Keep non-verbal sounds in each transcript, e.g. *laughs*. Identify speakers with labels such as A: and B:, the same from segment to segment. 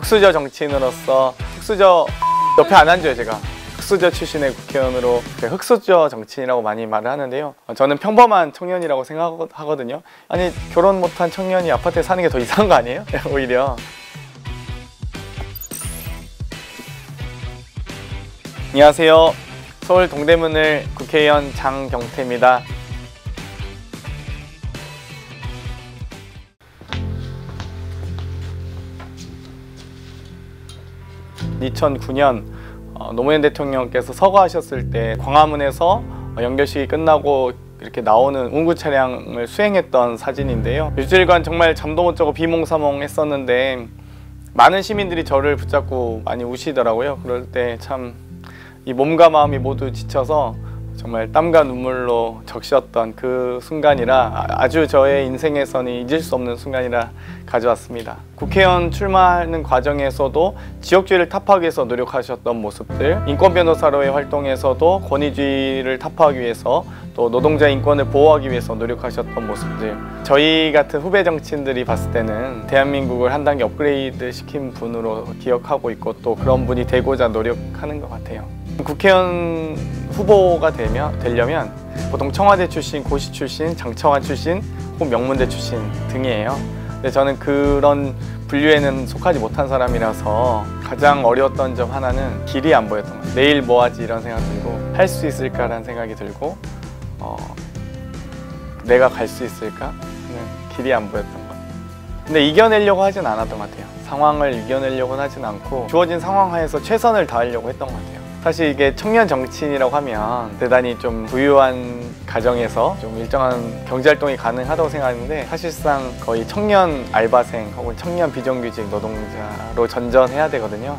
A: 흑수저 정치인으로서 흑수저 옆에 안 앉아요 제가. 흑수저 출신의 국회의원으로 흑수저 정치인이라고 많이 말을 하는데요. 어, 저는 평범한 청년이라고 생각하거든요. 아니 결혼 못한 청년이 아파트에 사는 게 더 이상한 거 아니에요? *laughs* 오히려. 안녕하세요. 서울 동대문을 국회의원 장경태입니다 2009년 어, 노무현 대통령께서 서거하셨을 때 광화문에서 연결식이 끝나고 이렇게 나오는 운구 차량을 수행했던 사진인데요. 일주일간 정말 잠도 못 자고 비몽사몽 했었는데 많은 시민들이 저를 붙잡고 많이 우시더라고요. 그럴 때 참 이 몸과 마음이 모두 지쳐서 정말 땀과 눈물로 적셨던 그 순간이라 아주 저의 인생에서는 잊을 수 없는 순간이라 가져왔습니다. 국회의원 출마하는 과정에서도 지역주의를 타파하기 위해서 노력하셨던 모습들, 인권 변호사로의 활동에서도 권위주의를 타파하기 위해서 또 노동자 인권을 보호하기 위해서 노력하셨던 모습들, 저희 같은 후배 정치인들이 봤을 때는 대한민국을 한 단계 업그레이드 시킨 분으로 기억하고 있고 또 그런 분이 되고자 노력하는 것 같아요. 국회의원 후보가 되면, 되려면 보통 청와대 출신, 고시 출신, 장청환 출신, 혹은 명문대 출신 등이에요. 근데 저는 그런 분류에는 속하지 못한 사람이라서 가장 어려웠던 점 하나는 길이 안 보였던 거예요. 내일 뭐 하지 이런 생각 들고 할 수 있을까라는 생각이 들고 어, 내가 갈 수 있을까? 길이 안 보였던 것 같아요. 근데 이겨내려고 하진 않았던 것 같아요. 상황을 이겨내려고는 하진 않고 주어진 상황 하에서 최선을 다하려고 했던 것 같아요. 사실 이게 청년 정치인이라고 하면 대단히 좀 부유한 가정에서 좀 일정한 경제활동이 가능하다고 생각하는데 사실상 거의 청년 알바생 혹은 청년 비정규직 노동자로 전전해야 되거든요.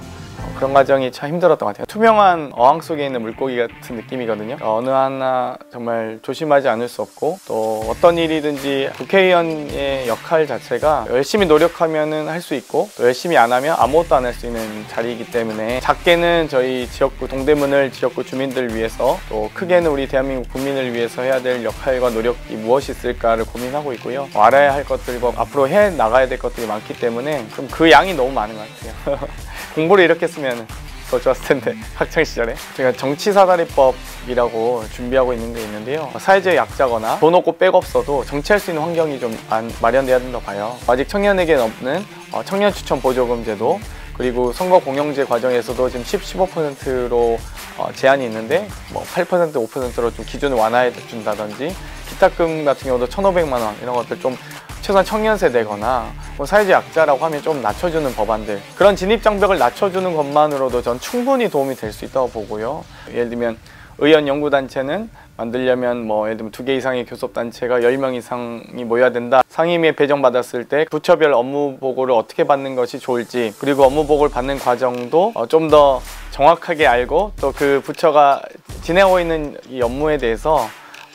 A: 그런 과정이 참 힘들었던 것 같아요. 투명한 어항 속에 있는 물고기 같은 느낌이거든요. 어느 하나 정말 조심하지 않을 수 없고 또 어떤 일이든지 국회의원의 역할 자체가 열심히 노력하면 할 수 있고 또 열심히 안 하면 아무것도 안 할 수 있는 자리이기 때문에 작게는 저희 지역구 동대문을 지역구 주민들 위해서 또 크게는 우리 대한민국 국민을 위해서 해야 될 역할과 노력이 무엇이 있을까를 고민하고 있고요. 알아야 할 것들과 앞으로 해 나가야 될 것들이 많기 때문에 좀 그 양이 너무 많은 것 같아요. *laughs* 공부를 이렇게 했으면 더 좋았을 텐데 *laughs* 학창 시절에. 제가 정치사다리법이라고 준비하고 있는 게 있는데요. 사회적 약자거나 돈 없고 백 없어도 정치할 수 있는 환경이 좀 마련돼야 된다 봐요. 아직 청년에게는 없는 어, 청년 추천 보조금 제도 그리고 선거 공영제 과정에서도 지금 10, 15%로 어, 제한이 있는데 뭐 8%, 5%로 좀 기준을 완화해 준다든지 기타금 같은 경우도 1,500만 원 이런 것들 좀 최소한 청년 세대거나 뭐 사회적 약자라고 하면 좀 낮춰주는 법안들 그런 진입장벽을 낮춰주는 것만으로도 전 충분히 도움이 될 수 있다고 보고요. 예를 들면 의원 연구단체는 만들려면 뭐 예를 들면 두 개 이상의 교섭단체가 10명 이상이 모여야 된다. 상임위에 배정받았을 때 부처별 업무 보고를 어떻게 받는 것이 좋을지 그리고 업무 보고를 받는 과정도 어, 좀더 정확하게 알고 또 그 부처가 진행하고 있는 이 업무에 대해서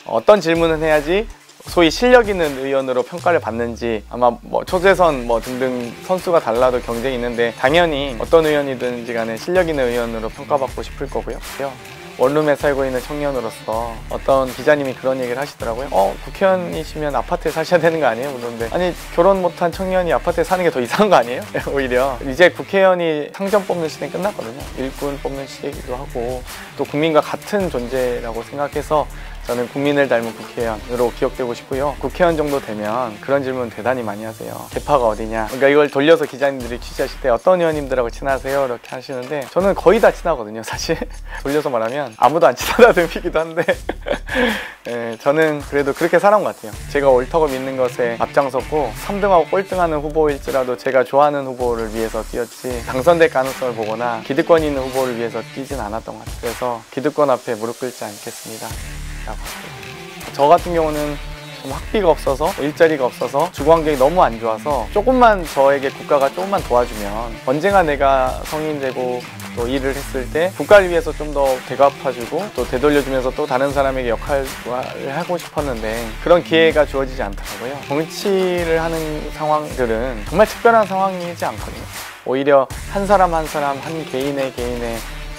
A: 어떤 질문을 해야지 소위 실력 있는 의원으로 평가를 받는지 아마 뭐 초재선 뭐 등등 선수가 달라도 경쟁이 있는데 당연히 어떤 의원이든지 간에 실력 있는 의원으로 평가받고 싶을 거고요. 원룸에 살고 있는 청년으로서 어떤 기자님이 그런 얘기를 하시더라고요. 어, 국회의원이시면 아파트에 사셔야 되는 거 아니에요? 그런데 아니 결혼 못한 청년이 아파트에 사는 게 더 이상한 거 아니에요? *laughs* 오히려 이제 국회의원이 상점 뽑는 시대 끝났거든요. 일꾼 뽑는 시대이기도 하고 또 국민과 같은 존재라고 생각해서 저는 국민을 닮은 국회의원으로 기억되고 싶고요. 국회의원 정도 되면 그런 질문 대단히 많이 하세요. 개파가 어디냐? 그러니까 이걸 돌려서 기자님들이 취재하실 때 어떤 의원님들하고 친하세요? 이렇게 하시는데 저는 거의 다 친하거든요. 사실 *laughs* 돌려서 말하면 아무도 안 친하다는 의미기도 한데 네, *laughs* 저는 그래도 그렇게 살아온 것 같아요. 제가 옳다고 믿는 것에 앞장섰고 3등하고 꼴등하는 후보일지라도 제가 좋아하는 후보를 위해서 뛰었지 당선될 가능성을 보거나 기득권 있는 후보를 위해서 뛰진 않았던 것 같아요. 그래서 기득권 앞에 무릎 꿇지 않겠습니다. 저 같은 경우는 좀 학비가 없어서 일자리가 없어서 주거 환경이 너무 안 좋아서 조금만 저에게 국가가 조금만 도와주면 언젠가 내가 성인 되고 또 일을 했을 때 국가를 위해서 좀 더 대갚아주고 또 되돌려주면서 또 다른 사람에게 역할을 하고 싶었는데 그런 기회가 주어지지 않더라고요. 정치를 하는 상황들은 정말 특별한 상황이지 않거든요. 오히려 한 사람 한 사람 한 개인의 개인의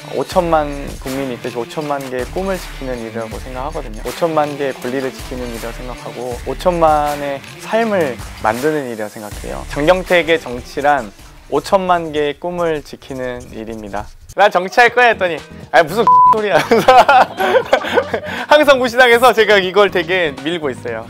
A: 5천만 국민이 있듯이 5천만 개의 꿈을 지키는 일이라고 생각하거든요. 5천만 개의 권리를 지키는 일이라고 생각하고 5천만의 삶을 만드는 일이라고 생각해요. 장경택의 정치란 5천만 개의 꿈을 지키는 일입니다. 나 정치할 거야 했더니 아 무슨 *laughs* 소리야. *laughs* 항상 무시당해서 제가 이걸 되게 밀고 있어요